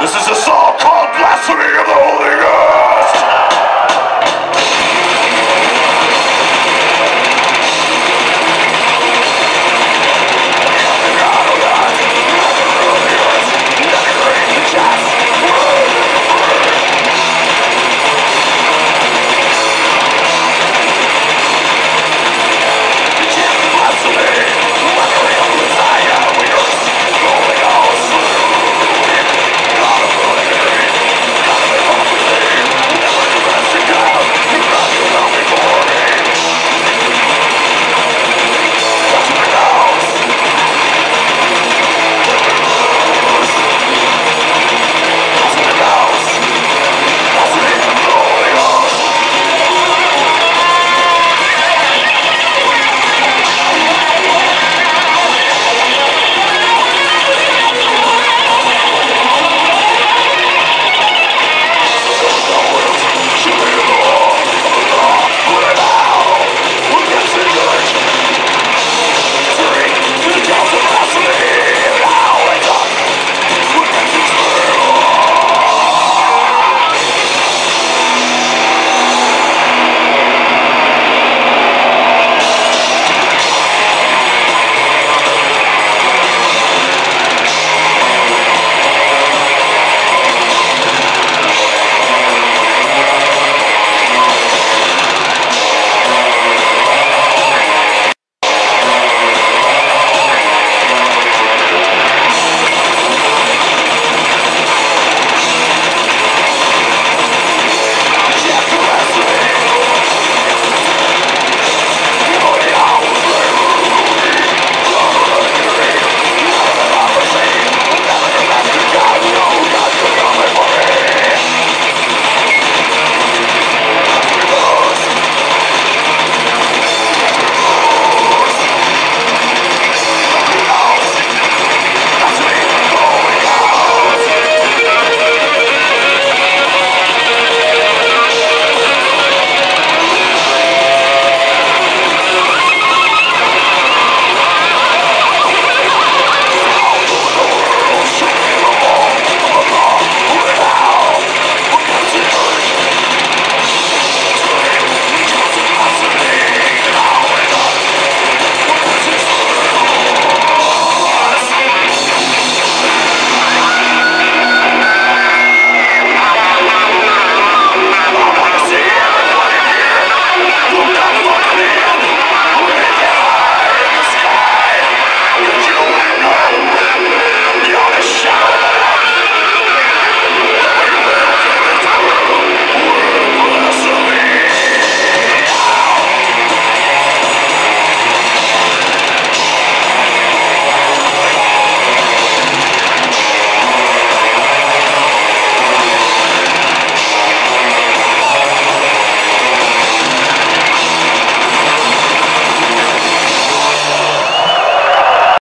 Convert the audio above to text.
This is a